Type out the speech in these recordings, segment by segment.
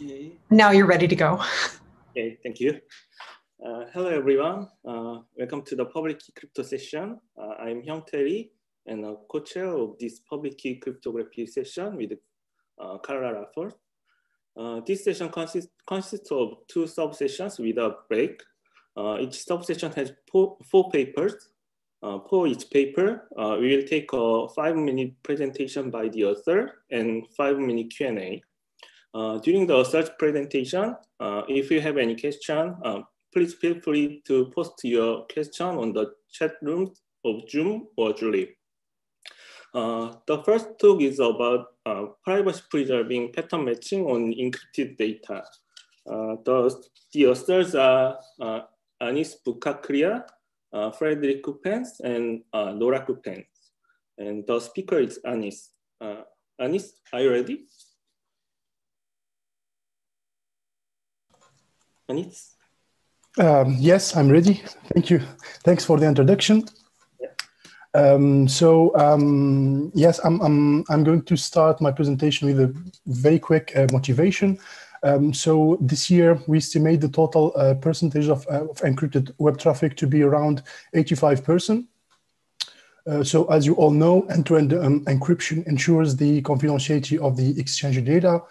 Okay. Now you're ready to go. Okay, thank you. Uh, hello, everyone. Uh, welcome to the public key crypto session. Uh, I'm Hyung Terry and a co-chair of this public key cryptography session with uh, Carla Ràfols. Uh, this session consists, consists of two sub-sessions with a break. Uh, each sub-session has four, four papers. For each paper, we will take a five-minute presentation by the author and five-minute Q&A. Uh, during the author's presentation, uh, if you have any question, uh, please feel free to post your question on the chat room of Zoom or Zulip. Uh, the first talk is about uh, privacy preserving pattern matching on encrypted data. The, the authors are Anis Bkakria, Frédéric Cuppens, and uh, Nora Cuppens. And the speaker is Anis. Anis, are you ready? Um, yes, I'm ready. Thank you. Thanks for the introduction. Um, so um, yes, I'm, I'm, I'm going to start my presentation with a very quick uh, motivation. Um, so this year we estimate the total uh, percentage of, uh, of, encrypted web traffic to be around 85%. Uh, so as you all know, end-to-end -end, um, encryption ensures the confidentiality of the exchange data.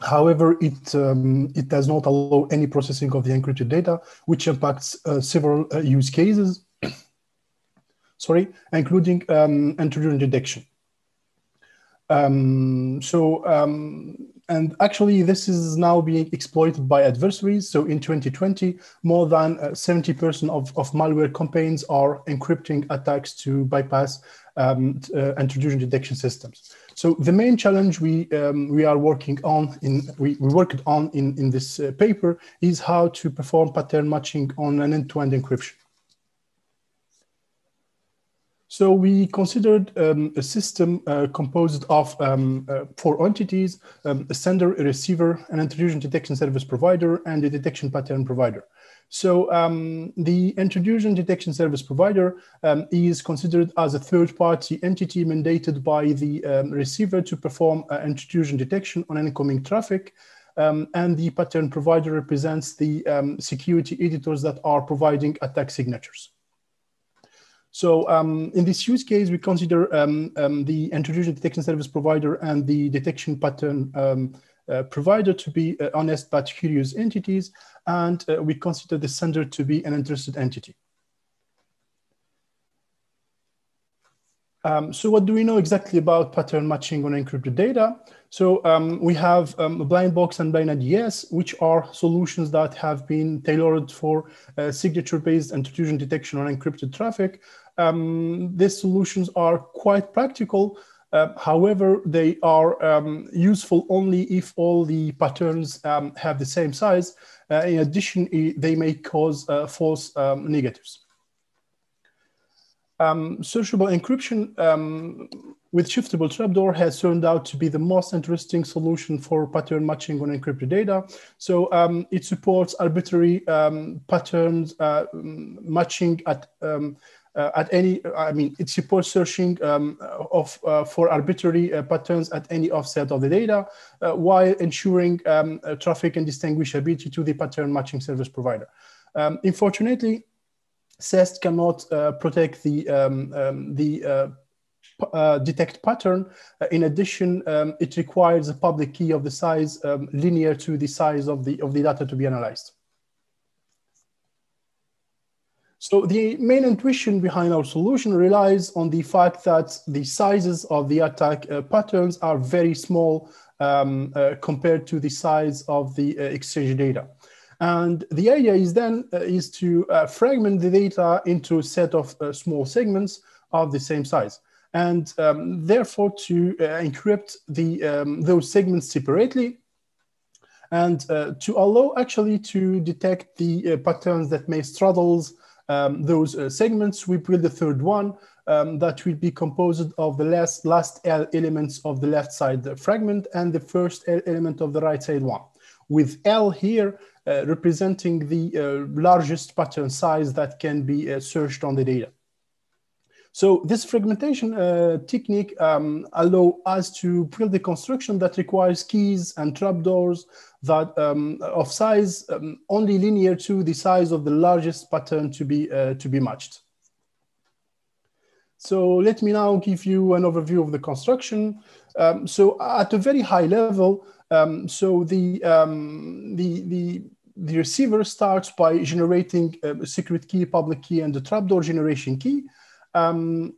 However, it, um, it does not allow any processing of the encrypted data, which impacts uh, several uh, use cases sorry, including um, intrusion detection. Um, so, um, and actually this is now being exploited by adversaries. So in 2020, more than 70% uh, of, of malware campaigns are encrypting attacks to bypass um, uh, intrusion detection systems. So the main challenge we um, we are working on in we, we worked on in in this uh, paper is how to perform pattern matching on an end-to-end -end encryption. So we considered um, a system uh, composed of um, uh, four entities, um, a sender, a receiver, an intrusion detection service provider, and a detection pattern provider. So um, the intrusion detection service provider um, is considered as a third-party entity mandated by the um, receiver to perform uh, intrusion detection on incoming traffic. and the pattern provider represents the security editors that are providing attack signatures. So um, in this use case, we consider um, um, the intrusion detection service provider and the detection pattern um, provider to be uh, honest but curious entities, and uh, we consider the sender to be an interested entity. Um, so what do we know exactly about pattern matching on encrypted data? So um, we have um, BlindBox and blind BlindIDS, which are solutions that have been tailored for uh, signature-based intrusion detection on encrypted traffic um, these solutions are quite practical. Uh, however, they are um, useful only if all the patterns um, have the same size. Uh, in addition, they may cause uh, false um, negatives. Um, searchable encryption um, with shiftable trapdoor has turned out to be the most interesting solution for pattern matching on encrypted data. So um, it supports arbitrary patterns uh, matching at at any, I mean, it supports searching um, of uh, for arbitrary uh, patterns at any offset of the data, uh, while ensuring um, uh, traffic indistinguishability to the pattern matching service provider. Um, unfortunately, SEST cannot uh, protect the um, um, the detect pattern. in addition, um, it requires a public key of the size linear to the size of the of the data to be analyzed. So the main intuition behind our solution relies on the fact that the sizes of the attack uh, patterns are very small um, uh, compared to the size of the uh, exchange data. And the idea is then uh, is to uh, fragment the data into a set of uh, small segments of the same size. And um, therefore to encrypt the, um, those segments separately and to allow actually to detect the patterns that may straddles um, those uh, segments, we build the third one um, that will be composed of the last, last L elements of the left side fragment and the first L element of the right side one. With L here uh, representing the uh, largest pattern size that can be searched on the data. So this fragmentation uh, technique um, allow us to build a construction that requires keys and trapdoors that um, of size um, only linear to the size of the largest pattern to be uh, to be matched. So let me now give you an overview of the construction. Um, so at a very high level, um, so the, um, the, the, the receiver starts by generating a secret key, public key, and the trapdoor generation key. Um,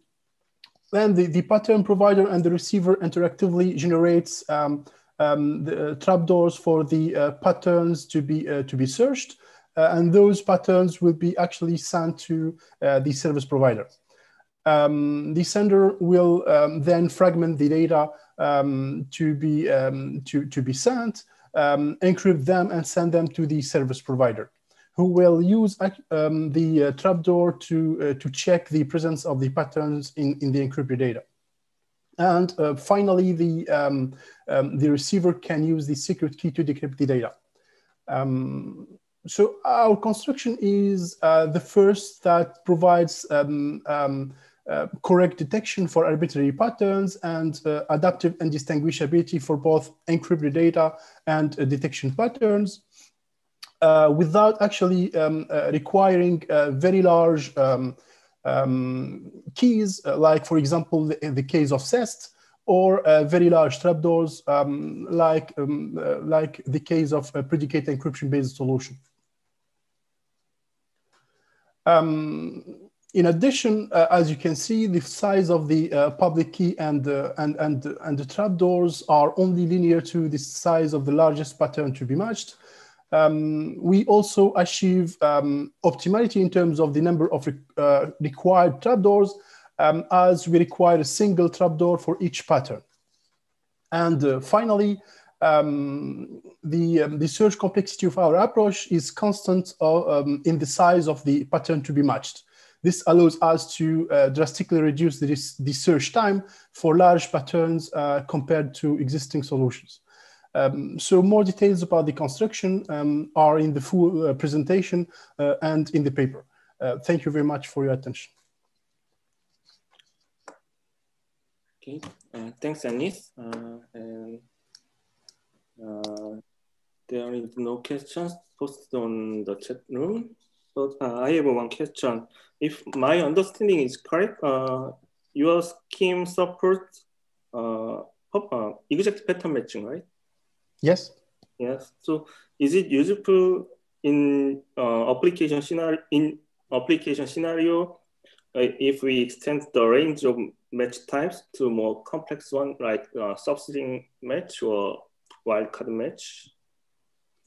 then the, the pattern provider and the receiver interactively generates um, um, the uh, trapdoors for the uh, patterns to be uh, to be searched, uh, and those patterns will be actually sent to uh, the service provider. Um, the sender will um, then fragment the data um, to be um, to to be sent, encrypt them, and send them to the service provider who will use um, the uh, trapdoor to, uh, to check the presence of the patterns in, in the encrypted data. And uh, finally, the, um, um, the receiver can use the secret key to decrypt the data. Um, so our construction is uh, the first that provides um, uh, correct detection for arbitrary patterns and uh, adaptive distinguishability for both encrypted data and detection patterns uh, without actually um, uh, requiring uh, very large um, um, keys, uh, like for example, in the case of SEST, or uh, very large trapdoors, um, like, um, uh, like the case of a predicate encryption-based solution. Um, in addition, as you can see, the size of the public key and, and, and, and the trapdoors are only linear to the size of the largest pattern to be matched. Um, we also achieve um, optimality in terms of the number of uh, required trapdoors um, as we require a single trapdoor for each pattern. And uh, finally, um, the, um, the search complexity of our approach is constant uh, um, in the size of the pattern to be matched. This allows us to uh, drastically reduce the, the, search time for large patterns uh, compared to existing solutions. Um, so more details about the construction um, are in the full uh, presentation uh, and in the paper. Uh, thank you very much for your attention. Okay, uh, thanks, Anis. Uh, and uh, there is no questions posted on the chat room, but I have one question. If my understanding is correct, your scheme supports exact pattern matching, right? Yes. Yes. So is it useful in uh, application scenario in application scenario uh, if we extend the range of match types to more complex one like uh, substring match or wildcard match?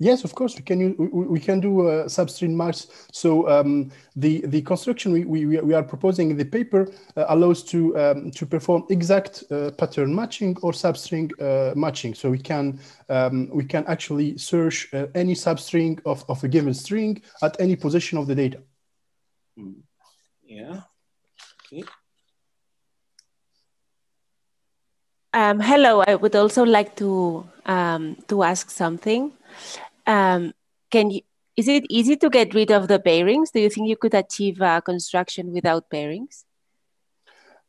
Yes, of course, we can use, we, we can do a substring match. So um, the the construction we, we, we are proposing in the paper uh, allows to um, to perform exact uh, pattern matching or substring uh, matching. So we can um, we can actually search uh, any substring of, of a given string at any position of the data. Hmm. Yeah. Okay. Um, hello, I would also like to um, to ask something. Um, can you, is it easy to get rid of the pairings? Do you think you could achieve a construction without pairings?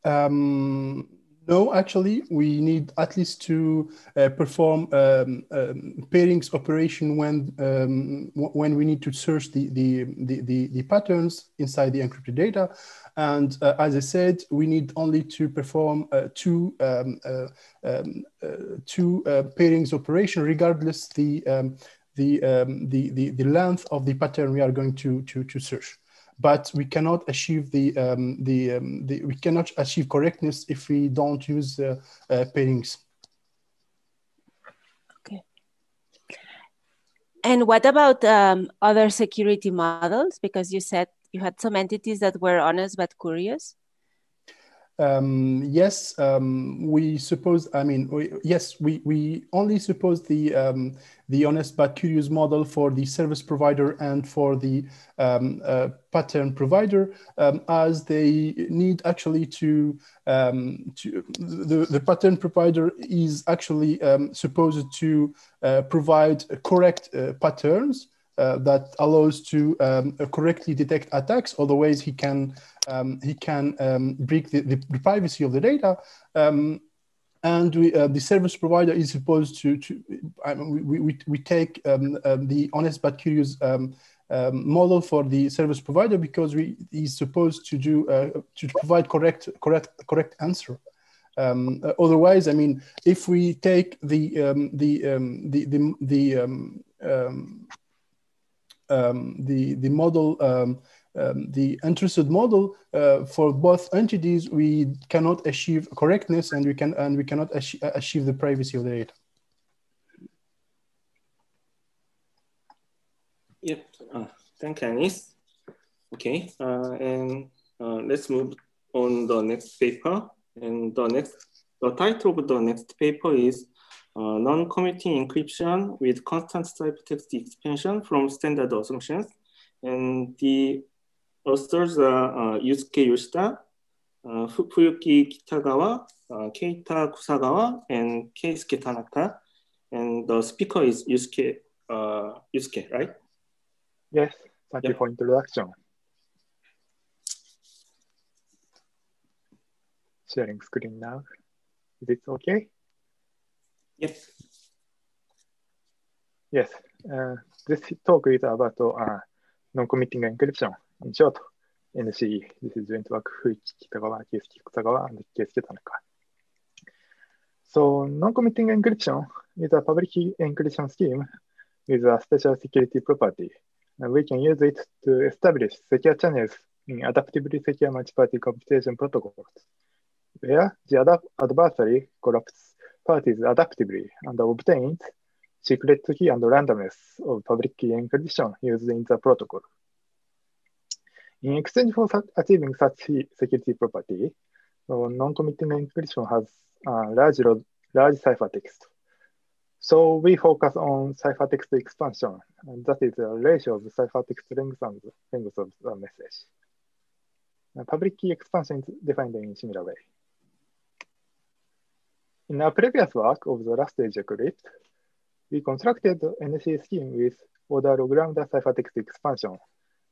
Um, no, actually, we need at least to uh, perform um, um, pairings operation when um, when we need to search the, the, the, the, patterns inside the encrypted data. And uh, as I said, we need only to perform uh, two um, uh, um, uh, two uh, pairings operation, regardless the the, um, the, the, the length of the pattern we are going to, to, to search. But we cannot achieve the, um, the, um, the, we cannot achieve correctness if we don't use uh, uh, pairings. Okay. And what about um, other security models? Because you said you had some entities that were honest but curious. Um, yes, um, we suppose. I mean, we, yes, we we only suppose the um, the honest but curious model for the service provider and for the um, uh, pattern provider, um, as they need actually to um, to the the pattern provider is actually supposed to uh, provide correct uh, patterns uh, that allows to um, correctly detect attacks. Otherwise, he can um, he can um, break the, the, privacy of the data. Um, and we, uh, the service provider is supposed to, to I mean, we, we, we take um, um, the honest but curious model for the service provider because we he's supposed to do uh, to provide correct correct correct answer. Otherwise, I mean, if we take the the, the the the um, um, um, the the model, the interested model uh, for both entities, we cannot achieve correctness, and we can and we cannot achieve, achieve the privacy of the data. Yep. Uh, thank you, Anis. Okay, uh, and uh, let's move on the next paper. And the next, the title of the next paper is uh, non-committing encryption with constant ciphertext expansion from standard assumptions. And the authors are uh, Yusuke Yoshida, uh, Fuyuki Kitagawa, uh, Keita Xagawa, and Keisuke Tanaka. And the speaker is Yusuke, uh, Yusuke, right? Yes, thank yep. you for introduction. sharing screen now. Is it okay? Yes. Yes. Uh, this talk is about uh, non-committing encryption. In short, NCE. This is joint work Fuichi Kitagawa, Kiski Kusagawa, and Keisuke Tanaka. So non-committing encryption is a public encryption scheme with a special security property. And we can use it to establish secure channels in adaptively secure multi-party computation protocols where the adversary corrupts parties adaptively and obtains secret key and randomness of public key encryption used in the protocol. In exchange for achieving such security property, non-committing encryption has a large, large ciphertext. So we focus on ciphertext expansion, and that is the ratio of ciphertext length and length of the message. Public key expansion is defined in a similar way. In our previous work of the last age crypt, we constructed NC scheme with order of lambda ciphertext expansion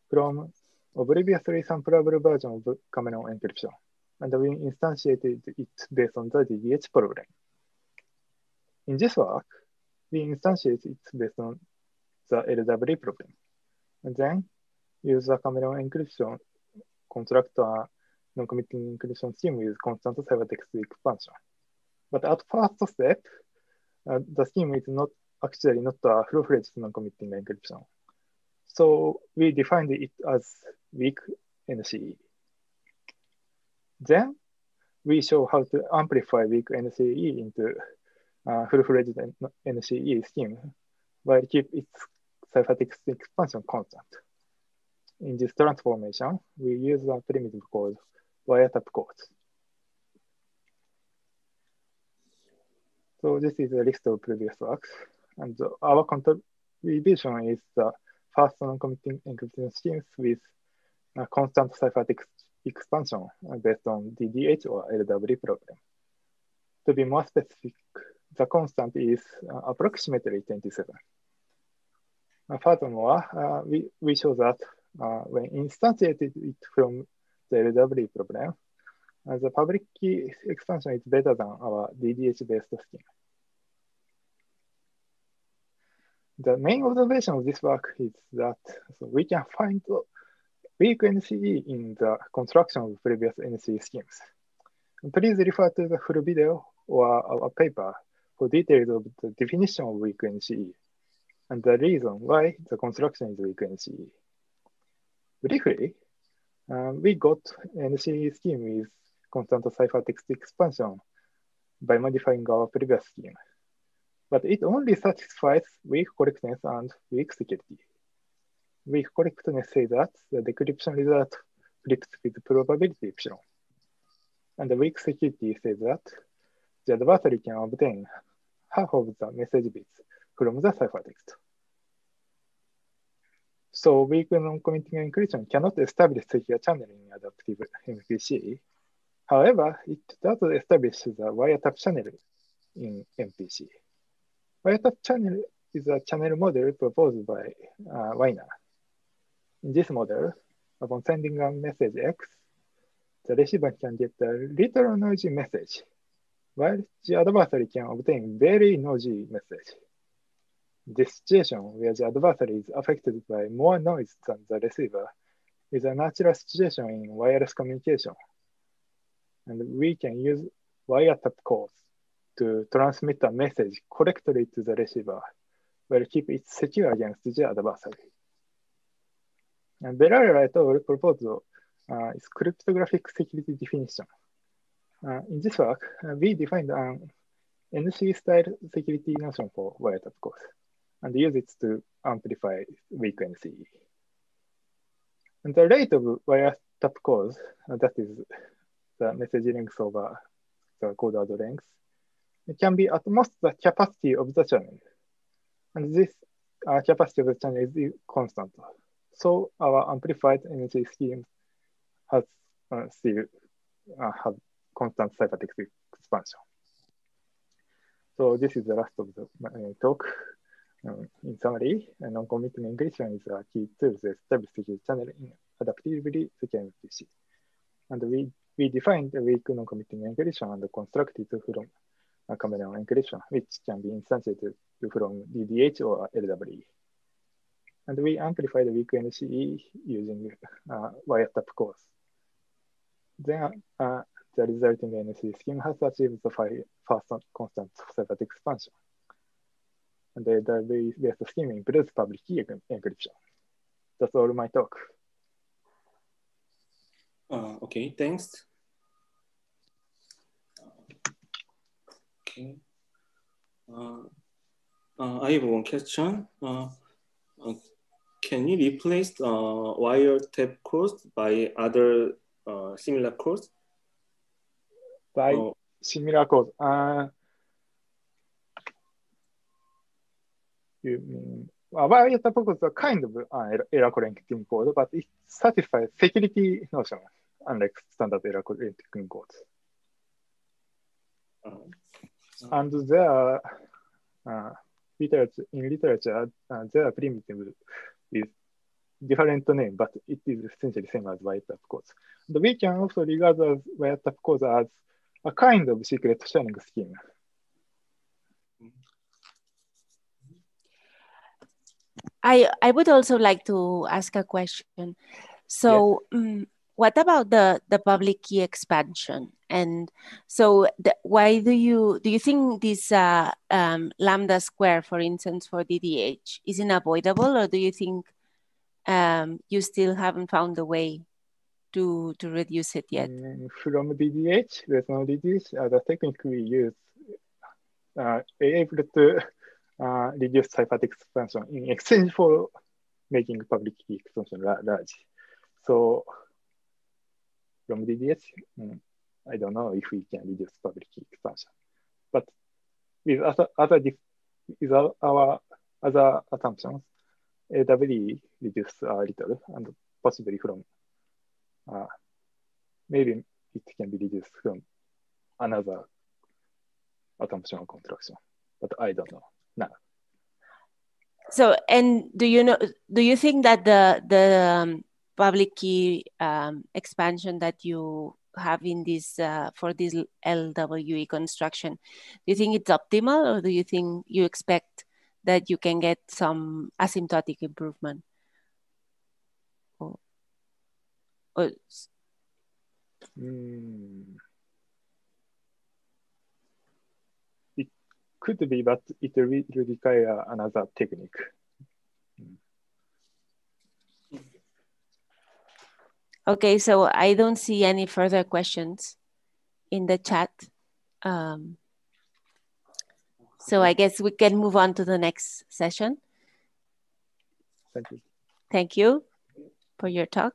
from a previously samplable version of Cameron encryption, and we instantiated it based on the DDH problem. In this work, we instantiate it based on the LW problem, and then use the Cameron encryption construct a non-committing encryption scheme with constant ciphertext expansion. But at first step, uh, the scheme is not actually not a full-fledged non-committing encryption. So we defined it as weak NCE. Then we show how to amplify weak NCE into uh, full-fledged NCE scheme while keep its ciphertext expansion constant. In this transformation, we use a primitive called wiretap codes. So this is a list of previous works. And our contribution is the first non-committing encryption schemes with a constant ciphertext expansion based on DDH or LWE problem. To be more specific, the constant is uh, approximately 27. Uh, furthermore, uh, we, we show that uh, when instantiated it from the LWE problem, a public key expansion is better than our DDH-based scheme. The main observation of this work is that so we can find weak NCE in the construction of previous NCE schemes. Please refer to the full video or our paper for details of the definition of weak NCE and the reason why the construction is weak NCE. Briefly, uh, we got NCE scheme with constant ciphertext expansion by modifying our previous scheme. But it only satisfies weak correctness and weak security. Weak correctness says that the decryption result predicts with probability epsilon. And the weak security says that the adversary can obtain half of the message bits from the ciphertext. So weak non-committing encryption cannot establish secure channel in adaptive MPC. However, it does establish the wiretap channel in MPC. Wiretap channel is a channel model proposed by uh, Wyner. In this model, upon sending a message X, the receiver can get a little noisy message, while the adversary can obtain very noisy message. This situation where the adversary is affected by more noise than the receiver is a natural situation in wireless communication. And we can use wiretap codes to transmit a message correctly to the receiver while keep it secure against the adversary. And Bellare et al. proposal uh, is cryptographic security definition. Uh, in this work, uh, we defined an NC-style security notion for wiretap codes and use it to amplify weak NCE. And the rate of wiretap codes, uh, that is the message length over the code add length, it can be at most the capacity of the channel. And this uh, capacity of the channel is constant. So our amplified energy scheme has uh, still uh, have constant ciphertext expansion. So this is the last of the uh, talk. Um, in summary, non-commitment encryption is a key tool to establish secure channel in adaptively secure MPC. And we, we defined a weak non-committing encryption and constructed from a Chameleon encryption, which can be instantiated from DDH or LWE. And we amplify the weak NCE using uh, wiretap codes. Then uh, the resulting NC scheme has achieved the first constant ciphertext expansion. And the, the based scheme improves public key encryption. That's all my talk. Uh, okay, thanks. Okay. Uh, uh, I have one question. Uh, uh, can you replace uh, wiretap calls by other uh, similar calls? By oh. similar calls. Uh, you mean uh, wiretap calls are kind of uh, error correcting code, but it satisfies security notion, unlike standard error correcting codes. Uh, and there are uh, literature, in literature, uh, there are primitive with different name, but it is essentially same as wiretap codes. And we can also regard as wiretap codes as a kind of secret sharing scheme. I, I would also like to ask a question. So, yes. um, what about the, the public key expansion? And so, the, why do you do you think this uh, um, lambda square, for instance, for DDH, is unavoidable, or do you think um, you still haven't found a way to to reduce it yet? Mm, from DDH, there's no reduce. Uh, the technique we use uh, able to uh, reduce ciphertext expansion in exchange for making public key expansion large. So from DDH, mm, I don't know if we can reduce public expansion. But with other, other with our other assumptions, AWE reduce a little and possibly from uh, maybe it can be reduced from another assumption construction, but I don't know now. So, and do you know? Do you think that the the um, public key um, expansion that you have in this uh, for this LWE construction, do you think it's optimal, or do you think you expect that you can get some asymptotic improvement? Or, or mm. It could be, but it will require another technique. Okay, so I don't see any further questions in the chat. Um, so I guess we can move on to the next session. Thank you. Thank you for your talk.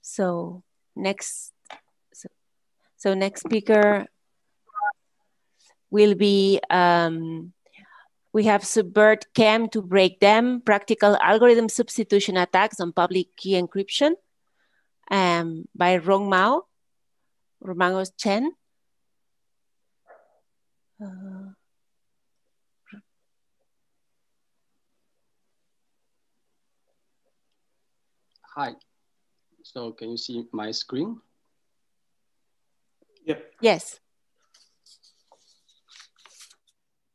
So next, so, so next speaker will be um, we have subvert KEM to break DEM, practical algorithm substitution attacks on public key encryption um, by Rong Mao, Rongmao Chen. Uh, Hi. So can you see my screen? Yep. Yes.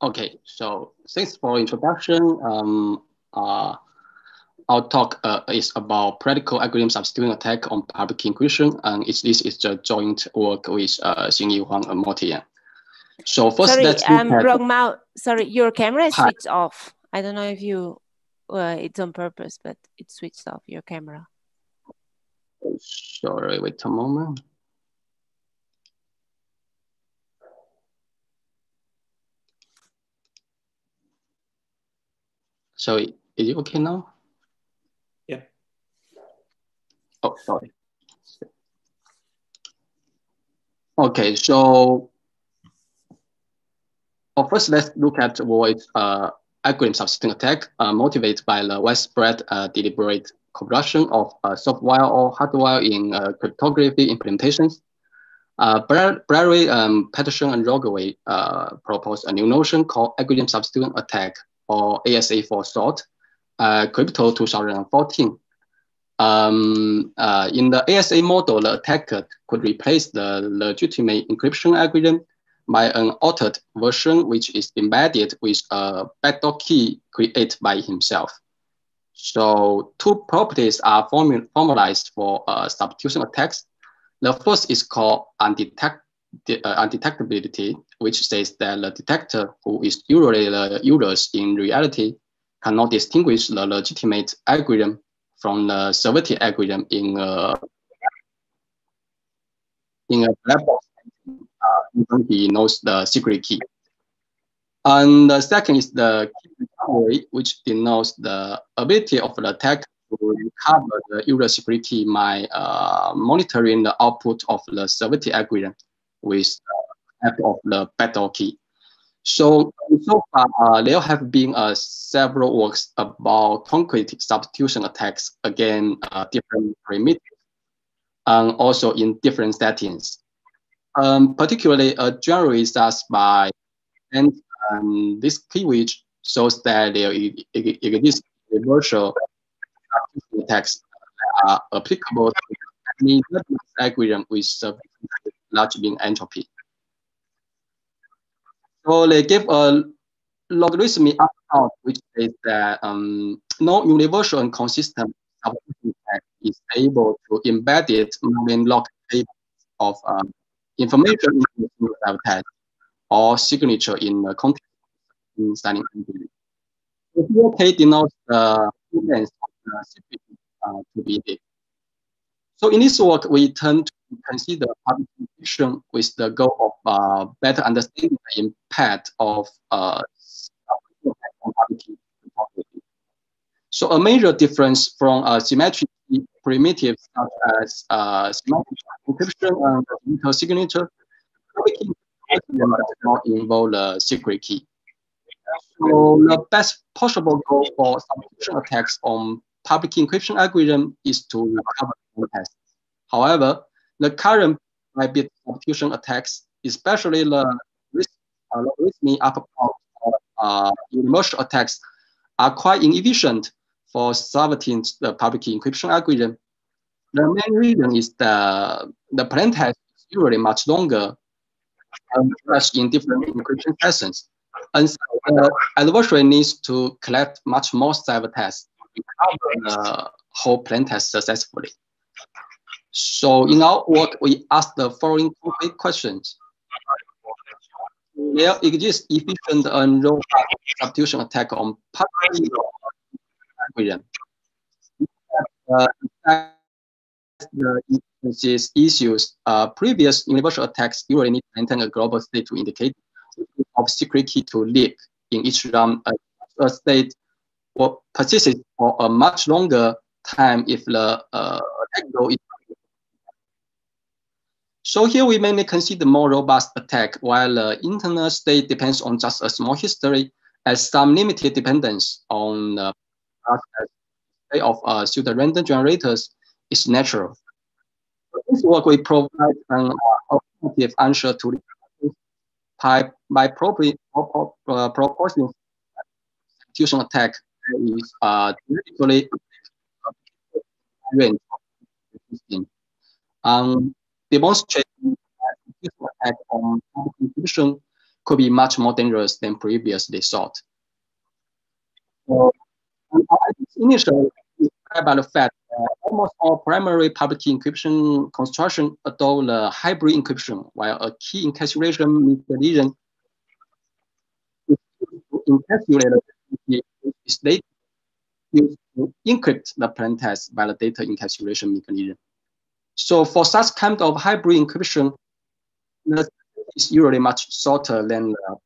Okay, so thanks for introduction. Um, uh, our talk uh, is about practical algorithms of substituting attack on public encryption, and it's, this is the joint work with uh, Xinyi Huang and Moti Yung. So first, sorry, let's um, at, Mao, sorry, your camera is switched off. I don't know if you, uh, it's on purpose, but it's switched off, your camera. sorry, wait a moment. So is it okay now? Yeah. Oh, sorry. Okay, so well, first let's look at what uh, algorithm substituting attack uh, motivated by the widespread uh, deliberate corruption of uh, software or hardware in uh, cryptography implementations. Uh, Bellare, um, Paterson, and Rogaway uh, proposed a new notion called algorithm substituting attack, or ASA for short, uh, Crypto 2014. Um, uh, in the ASA model, the attacker could replace the legitimate encryption algorithm by an altered version, which is embedded with a backdoor key created by himself. So two properties are formalized for uh, substitution attacks. The first is called undetect uh, undetectability, which says that the detector, who is usually the users in reality, cannot distinguish the legitimate algorithm from the subverted algorithm in a in a black box. Uh, he knows the secret key. And the second is the key recovery, which denotes the ability of the attacker to recover the user security by uh, monitoring the output of the subverted algorithm with the help of the battle key. So, so far, uh, there have been uh, several works about concrete substitution attacks against uh, different primitives and also in different settings. Um, particularly, a general results by and um, this keyword shows that there exists universal attacks that are applicable to any algorithm with large min entropy. So they give a logarithmic outcome, which is that um, no universal and consistent is able to embed it in log tables of um, information in the test or signature in the context in signing entity. The POK denotes the length of the secret uh, to be did. So in this work, we turn to consider public encryption with the goal of uh, better understanding the impact of uh, so a major difference from a symmetric primitive such as uh, symmetric encryption and digital signature, not involve the secret key. So the best possible goal for substitution attacks on public encryption algorithm is to recover the test. However, the current bit substitution attacks, especially the logarithmic uh, upbound uh, universal attacks, are quite inefficient for subverting the public encryption algorithm. The main reason is the the plain text is usually much longer and in different encryption sessions. And so the adversary needs to collect much more ciphertext to recover the whole plain text successfully. So in our work, we ask the following concrete questions. There exists efficient and robust substitution attack on public algorithm. Uh, the instances issues, uh, previous universal attacks usually need to maintain a global state to indicate of secret key to leak in each round. Uh, a state will persist for a much longer time if the uh, attack goal is so here we mainly consider more robust attack, while the internal state depends on just a small history, as some limited dependence on the state of uh, pseudo-random generators is natural. For this work, we provide an alternative answer to the by, by properly, uh, substitution attack is uh, range um, demonstrating that attack on encryption could be much more dangerous than previously thought. So, um, initially, by the fact that almost all primary public encryption construction adopt the hybrid encryption, while a key encapsulation mechanism is to encapsulate the state encrypt the plaintext by the data encapsulation mechanism. So for such kind of hybrid encryption, the is usually much shorter than the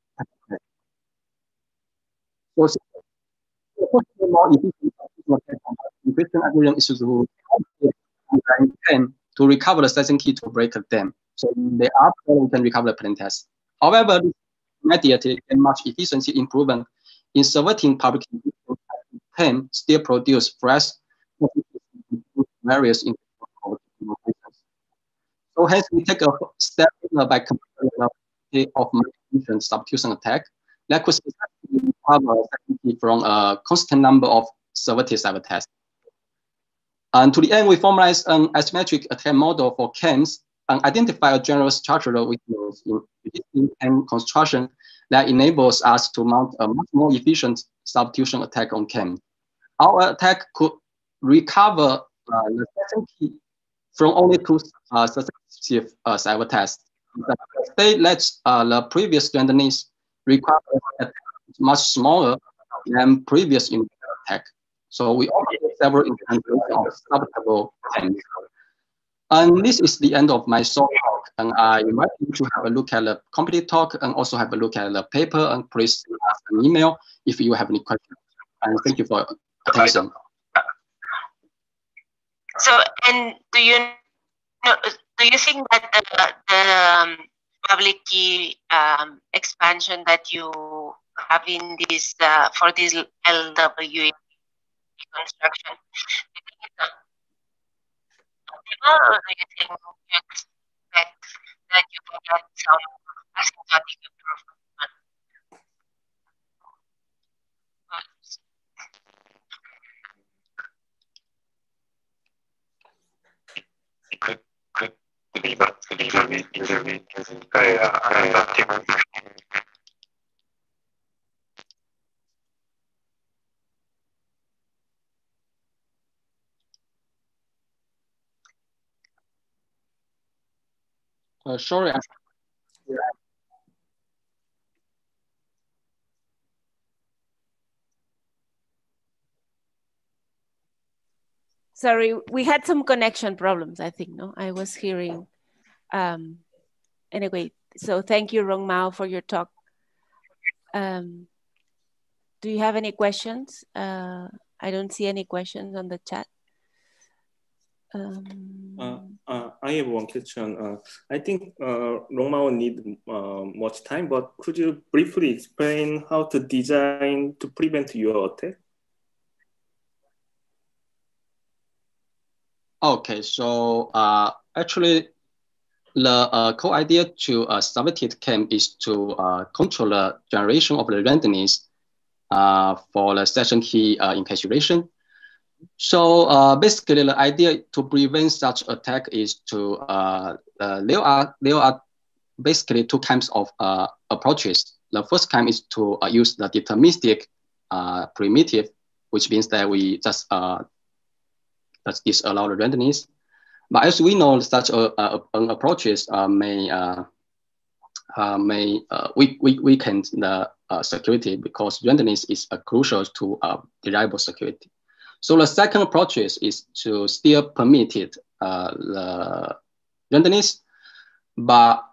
so more efficient encryption algorithm is to to recover the session key to break DEM. So thereafter we can recover the plain text. However, immediately much efficiency improvement in subverting public can still produce fresh various so hence we take a step by comparing the of multifunction substitution attack that could recover from a constant number of server-side cyber And to the end, we formalize an asymmetric attack model for KEMs and identify a general structural weakness in existing KEM construction that enables us to mount a much more efficient substitution attack on KEM. Our attack could recover uh, the second key from only two uh, successive uh, ciphertexts. Say that uh, the previous randomness requires much smaller than previous attack. So we have several implementations of things. And this is the end of my short talk. And I invite you to have a look at the complete talk and also have a look at the paper and please ask an email if you have any questions. And thank you for attention. So, and do you know, do you think that the, the um, public key um, expansion that you have in this uh, for this LWE construction. That you some? Could, could deliver, deliver, deliver, deliver, Uh, sorry. Sorry, we had some connection problems, I think, no? I was hearing, um, anyway, so thank you, Rong Mao, for your talk. Um, do you have any questions? Uh, I don't see any questions on the chat. Um, uh, uh, I have one question. Uh, I think uh, will need uh, much time, but could you briefly explain how to design to prevent your attack? Okay, so uh, actually, the uh, core idea to uh, subverted KEM is to uh, control the generation of the randomness uh, for the session key uh, encapsulation. So uh, basically, the idea to prevent such attack is to uh, uh, there are there are basically two kinds of uh, approaches. The first kind is to uh, use the deterministic uh, primitive, which means that we just uh, disallow the randomness. But as we know, such a, a, an approaches may may we, we weaken the security because randomness is crucial to reliable security. So the second approach is, to still permit it, uh, the randomness, but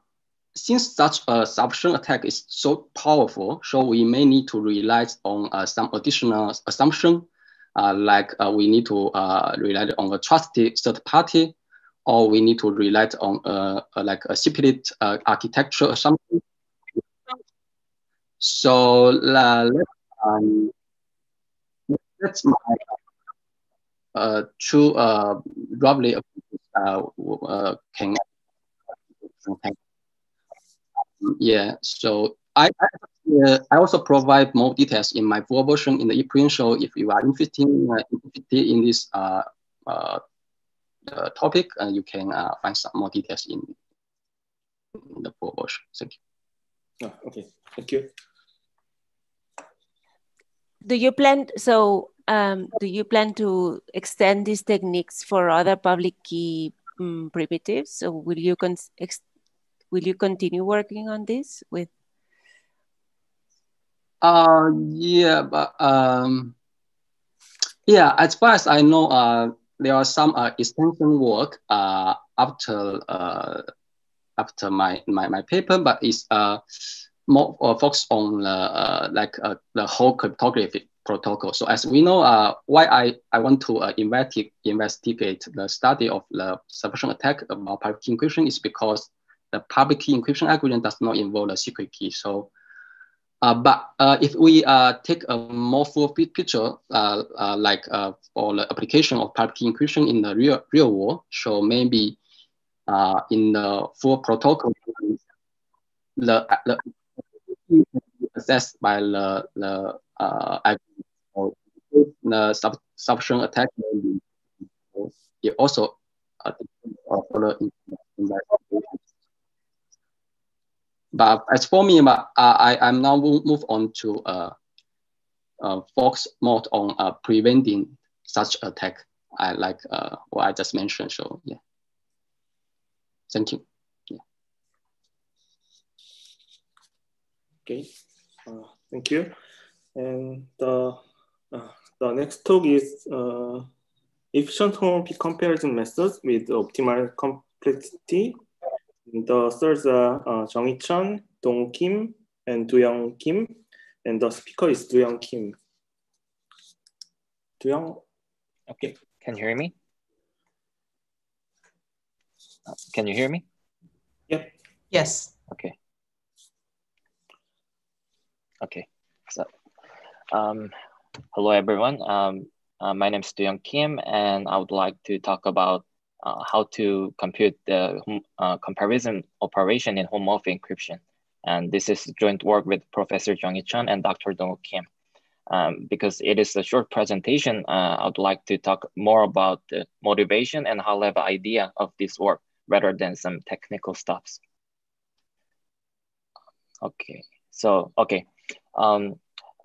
since such a subversion attack is so powerful, so we may need to rely on uh, some additional assumption, uh, like uh, we need to uh, rely on a trusted third party, or we need to rely on uh, like a separate uh, architecture assumption. So uh, um, that's my uh, to uh, roughly uh, uh, can yeah so I, I, uh, I also provide more details in my full version in the e-print show if you are interested, uh, interested in this uh, uh, topic, and you can uh, find some more details in, in the full version. Thank you. Oh, okay, thank you. Do you plan, so um, do you plan to extend these techniques for other public key um, primitives? So will you will you continue working on this with? Uh, yeah, but um, yeah, as far as I know, uh, there are some uh, extension work uh, after uh, after my, my my paper, but it's uh more uh, focused on the uh, like uh, the whole cryptography protocol. So as we know, uh, why I, I want to uh, investigate, investigate the study of the subversion attack about public key encryption is because the public key encryption algorithm does not involve the secret key. So, uh, but uh, if we uh, take a more full picture, uh, uh, like uh, for the application of public key encryption in the real, real world, so maybe in the full protocol, the, the assessed by the, the uh, the sub subversion attack it also uh, but as for me, but uh, I I'm now move, on to uh, uh, focus more on uh, preventing such attack. I like uh, what I just mentioned. So yeah, thank you. Yeah. Okay, uh, thank you. And uh, uh, the next talk is uh, efficient homomorphic comparison methods with optimal complexity. The third are uh, Jeong Cheon, Dong Kim, and Duhyeong Kim. And the speaker is Duhyeong Kim. Duhyeong? Okay, can you hear me? Uh, can you hear me? Yep. Yes. Okay. Okay, so um, hello, everyone. Um, uh, my name is Duhyeong Kim, and I would like to talk about uh, how to compute the uh, comparison operation in homomorphic encryption. And this is joint work with Professor Jeong Cheon and Dr. Dong Kim. Um, because it is a short presentation, uh, I would like to talk more about the motivation and high level idea of this work rather than some technical stuffs. Okay, so, okay. Um,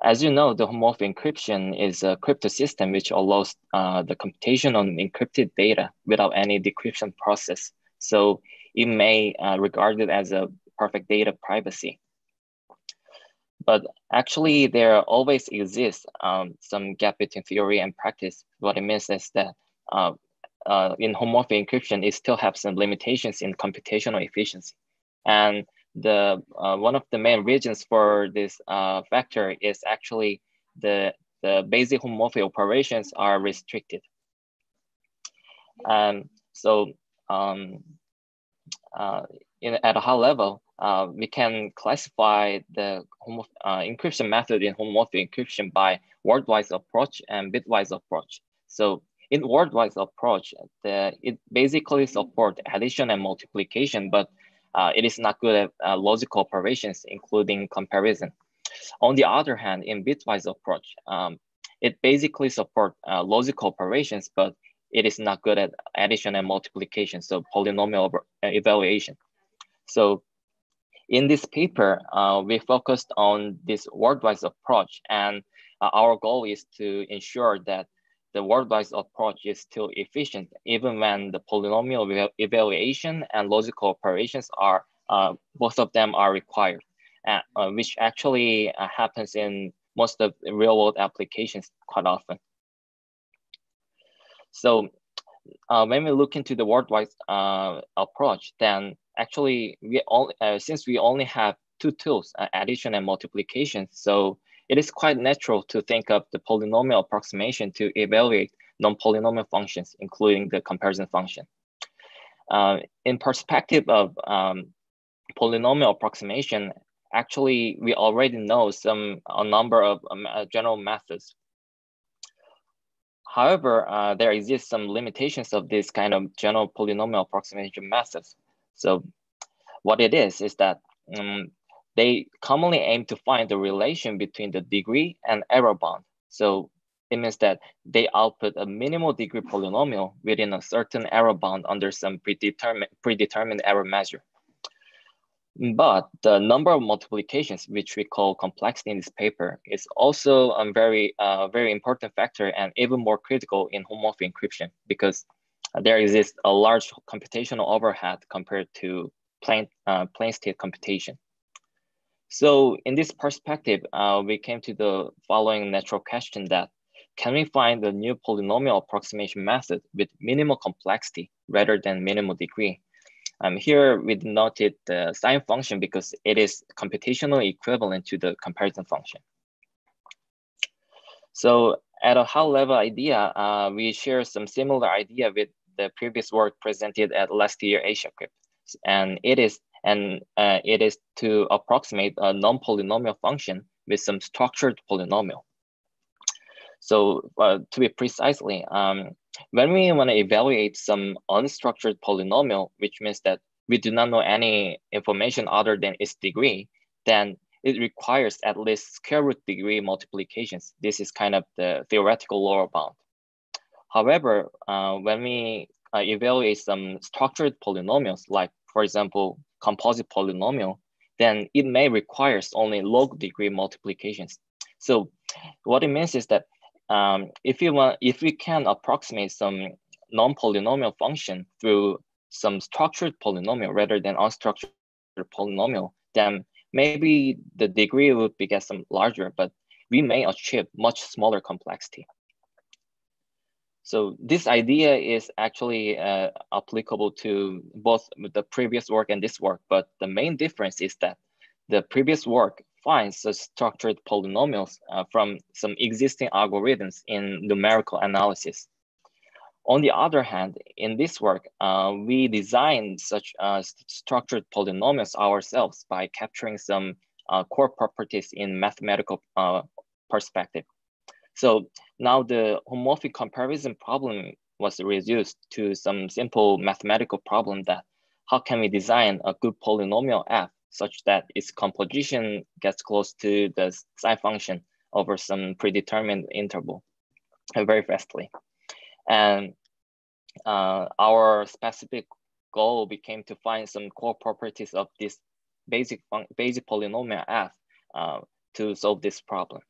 as you know, the homomorphic encryption is a crypto system which allows uh, the computation on encrypted data without any decryption process. So it may uh, it as a perfect data privacy. But actually, there always exists um, some gap between theory and practice. What it means is that uh, uh in homomorphic encryption, it still has some limitations in computational efficiency. And the uh, one of the main reasons for this uh, factor is actually the the basic homomorphic operations are restricted. Um, so um, uh, in, at a high level, uh, we can classify the homo, uh, encryption method in homomorphic encryption by word-wise approach and bitwise approach. So in word-wise approach, the, it basically supports addition and multiplication, but it is not good at uh, logical operations, including comparison. On the other hand, in bitwise approach, um, it basically supports uh, logical operations, but it is not good at addition and multiplication, so polynomial uh, evaluation. So in this paper, uh, we focused on this word-wise approach, and uh, our goal is to ensure that the word-wise approach is still efficient, even when the polynomial evaluation and logical operations are, uh, both of them are required, uh, uh, which actually uh, happens in most of the real world applications quite often. So uh, when we look into the word-wise uh, approach, then actually we all, since we only have two tools, addition and multiplication, so it is quite natural to think of the polynomial approximation to evaluate non-polynomial functions, including the comparison function. Uh, in perspective of um, polynomial approximation, actually, we already know some a number of um, uh, general methods. However, uh, there exists some limitations of this kind of general polynomial approximation methods. So what it is, is that um, they commonly aim to find the relation between the degree and error bound. So it means that they output a minimal degree polynomial within a certain error bound under some predetermined, predetermined error measure. But the number of multiplications, which we call complexity in this paper, is also a very, uh, very important factor and even more critical in homomorphic encryption because there exists a large computational overhead compared to plain, uh, plain state computation. So in this perspective, uh, we came to the following natural question that can we find a new polynomial approximation method with minimal complexity rather than minimal degree? Um, here we denoted the sign function because it is computationally equivalent to the comparison function. So at a high level idea, uh, we share some similar idea with the previous work presented at last year Asia And it is and uh, it is to approximate a non-polynomial function with some structured polynomial. So uh, to be precisely, um, when we want to evaluate some unstructured polynomial, which means that we do not know any information other than its degree, then it requires at least square root degree multiplications. This is kind of the theoretical lower bound. However, uh, when we uh, evaluate some structured polynomials, like for example, composite polynomial, then it may require only log degree multiplications. So what it means is that um, if you want, if we can approximate some non-polynomial function through some structured polynomial rather than unstructured polynomial, then maybe the degree would be get some larger, but we may achieve much smaller complexity. So this idea is actually uh, applicable to both the previous work and this work, but the main difference is that the previous work finds the structured polynomials uh, from some existing algorithms in numerical analysis. On the other hand, in this work, uh, we designed such uh, structured polynomials ourselves by capturing some uh, core properties in mathematical uh, perspective. So now the homomorphic comparison problem was reduced to some simple mathematical problem that how can we design a good polynomial f such that its composition gets close to the sign function over some predetermined interval very fastly. And uh, our specific goal became to find some core properties of this basic, basic polynomial f uh, to solve this problem.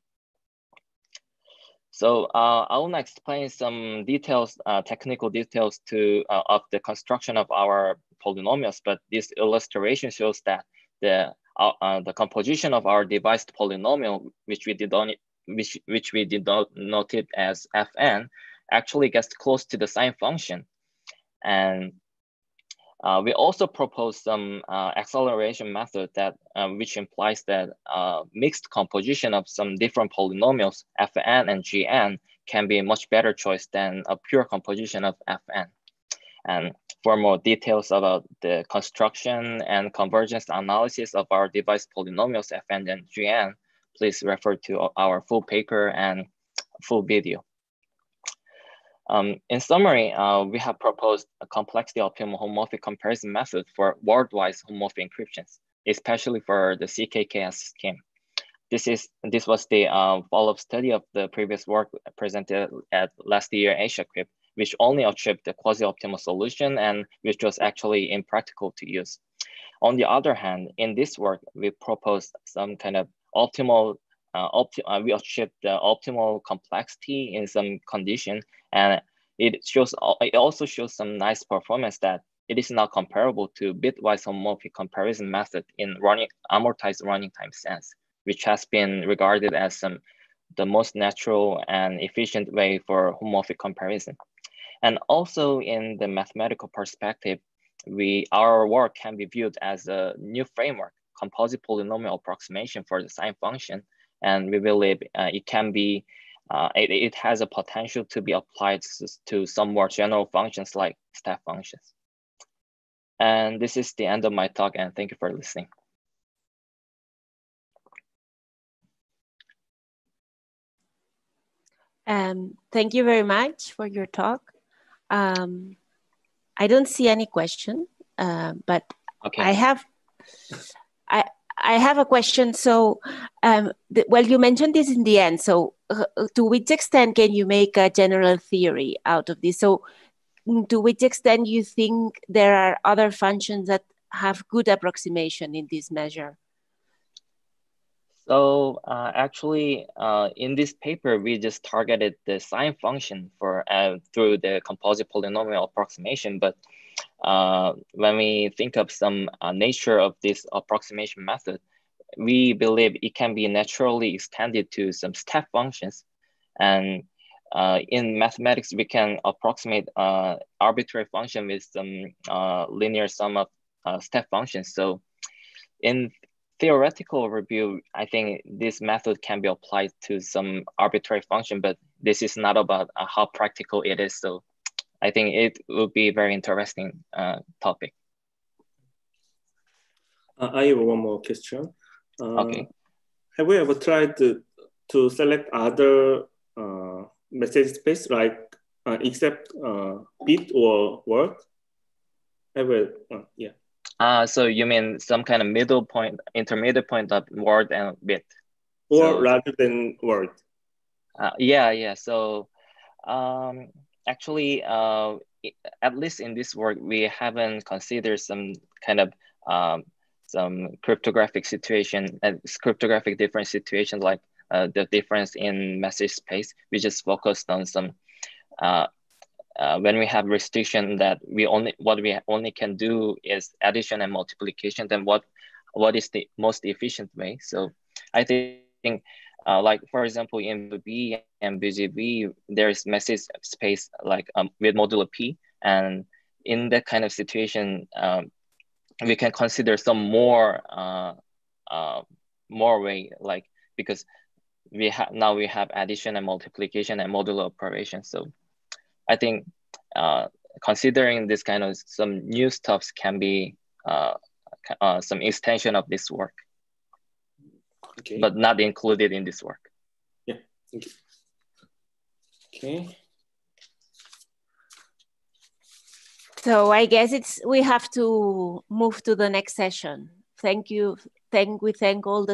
So uh, I will explain some details, uh, technical details to uh, of the construction of our polynomials, but this illustration shows that the uh, uh, the composition of our devised polynomial, which we did not which which we did not note it as fn, actually gets close to the sign function, and uh, we also propose some uh, acceleration method that uh, which implies that uh, mixed composition of some different polynomials fn and gn can be a much better choice than a pure composition of fn. And for more details about the construction and convergence analysis of our device polynomials fn and gn, please refer to our full paper and full video. Um, in summary, uh, we have proposed a complexity optimal homomorphic comparison method for word-wise homomorphic encryptions, especially for the CKKS scheme. This is this was the uh, follow-up study of the previous work presented at last year Asiacrypt, which only achieved the quasi-optimal solution and which was actually impractical to use. On the other hand, in this work, we proposed some kind of optimal uh, uh, we achieved the optimal complexity in some condition and it shows it also shows some nice performance that it is not comparable to bitwise homomorphic comparison method in running amortized running time sense, which has been regarded as some the most natural and efficient way for homomorphic comparison. And also in the mathematical perspective, we our work can be viewed as a new framework, composite polynomial approximation for the sign function. And we believe uh, it can be uh, it, it has a potential to be applied to some more general functions like step functions. And this is the end of my talk and thank you for listening. Um, thank you very much for your talk. Um, I don't see any question, uh, but okay. I have, I, I have a question. So, um, well, you mentioned this in the end. So, uh, to which extent can you make a general theory out of this? So mm, to which extent you think there are other functions that have good approximation in this measure? So uh, actually, uh, in this paper, we just targeted the sign function for uh, through the composite polynomial approximation. But uh, when we think of some uh, nature of this approximation method, we believe it can be naturally extended to some step functions. And uh, in mathematics, we can approximate arbitrary function with some linear sum of step functions. So in theoretical review, I think this method can be applied to some arbitrary function, but this is not about uh, how practical it is. So I think it will be a very interesting uh, topic. Uh, I have one more question. Uh, okay. Have we ever tried to, to select other uh, message space like uh, except bit or word? Have we, yeah. Uh, so you mean some kind of middle point, intermediate point of word and bit? Or so, rather than word? Uh, yeah, yeah. So um, actually, uh, at least in this work, we haven't considered some kind of um, some cryptographic situation, uh, cryptographic different situations like uh, the difference in message space. We just focused on some uh, uh, when we have restriction that we only what we only can do is addition and multiplication, then what what is the most efficient way? So I think uh, like for example in VB and BGV, there's message space like um, with modulo P, and in that kind of situation, um, we can consider some more uh, uh, more way like because we have now we have addition and multiplication and modular operation. So I think uh, considering this kind of some new stuffs can be uh, uh, some extension of this work, okay. but not included in this work. Yeah, thank you. Okay. So I guess it's we have to move to the next session. Thank you. Thank we thank all the